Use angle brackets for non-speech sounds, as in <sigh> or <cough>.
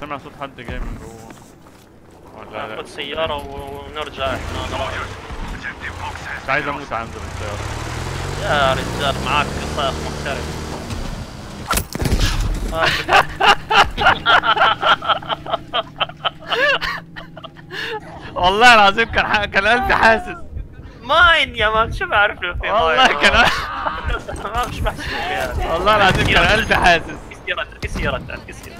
سمع صوت حد جاي من جوه. ولا سيارة ونرجع إحنا نروح. مش عايز أموت عنده بالسيارة. يا رجال معاك قصة محترف. والله العظيم كان ح... كان قلبي حاسس. ماين يا مان شو بعرف له في والله ماين. كان <laughs> <laughs> مش محسوب والله العظيم كان قلبي حاسس. كسيرة كسيرة كسيرة.